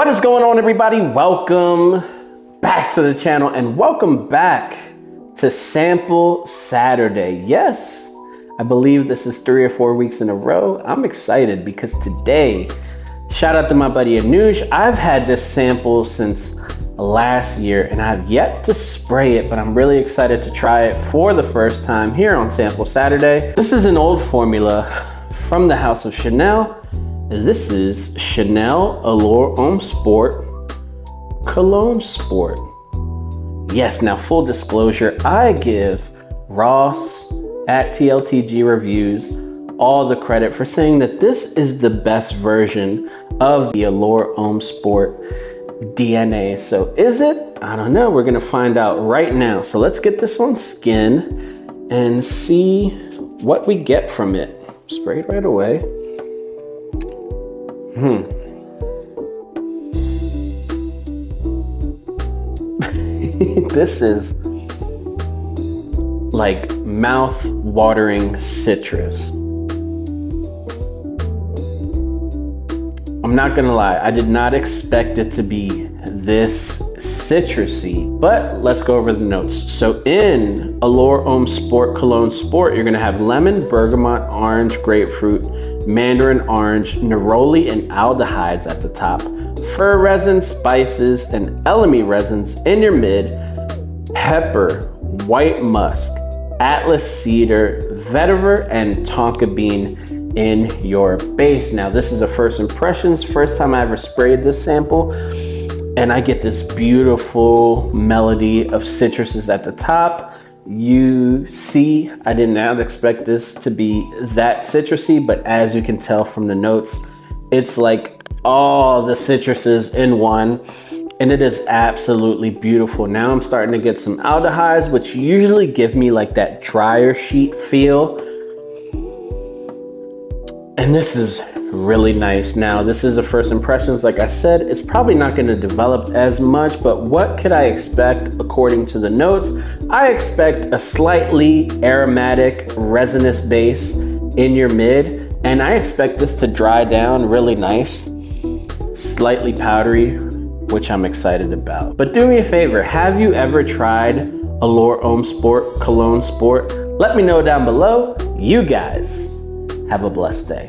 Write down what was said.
What is going on everybody? Welcome back to the channel and welcome back to Sample Saturday. Yes, I believe this is three or four weeks in a row. I'm excited because today, shout out to my buddy Anooj. I've had this sample since last year and I've yet to spray it, but I'm really excited to try it for the first time here on Sample Saturday. This is an old formula from the House of Chanel. This is Chanel Allure Homme Sport Cologne Sport. Yes, now full disclosure, I give Ross at TLTG Reviews all the credit for saying that this is the best version of the Allure Homme Sport DNA. So is it? I don't know. We're gonna find out right now. So let's get this on skin and see what we get from it. Sprayed right away. Hmm. this is like mouth watering citrus. I'm not gonna lie, I did not expect it to be this citrusy, but let's go over the notes. So in Allure Homme Sport Cologne Sport, you're gonna have lemon, bergamot, orange, grapefruit, mandarin orange, neroli, and aldehydes at the top, fir resin, spices, and elemi resins in your mid, pepper, white musk, atlas cedar, vetiver, and tonka bean in your base. Now, this is a first impressions, first time I ever sprayed this sample, and I get this beautiful melody of citruses at the top. You see, I did not expect this to be that citrusy, but as you can tell from the notes, it's like all the citruses in one and it is absolutely beautiful. Now I'm starting to get some aldehydes, which usually give me like that dryer sheet feel. And this is really nice. Now, this is a first impressions. Like I said, it's probably not gonna develop as much, but what could I expect according to the notes? I expect a slightly aromatic resinous base in your mid, and I expect this to dry down really nice, slightly powdery, which I'm excited about. But do me a favor, have you ever tried Allure Homme Sport Cologne Sport? Let me know down below. You guys have a blessed day.